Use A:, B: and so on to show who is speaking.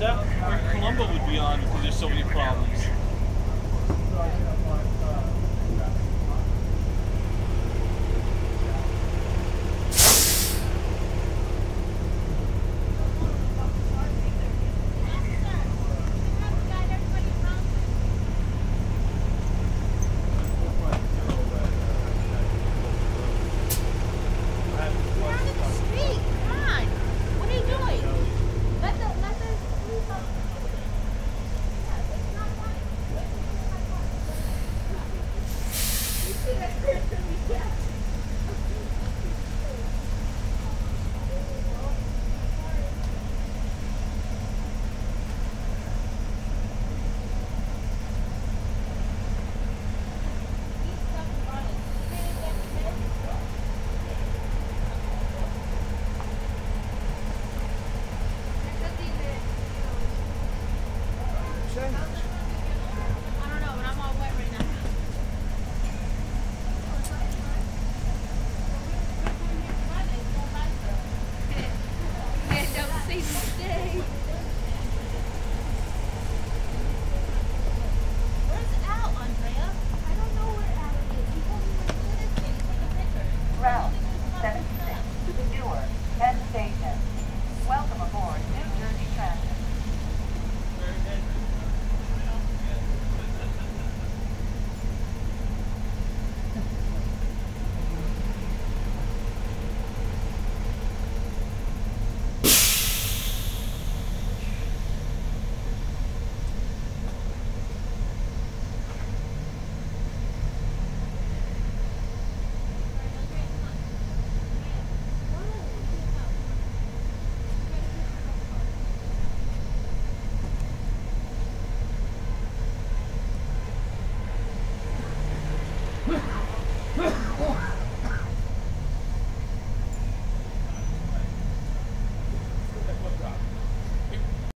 A: that where Colombo would be on because there's so many problems. Yeah. Huh?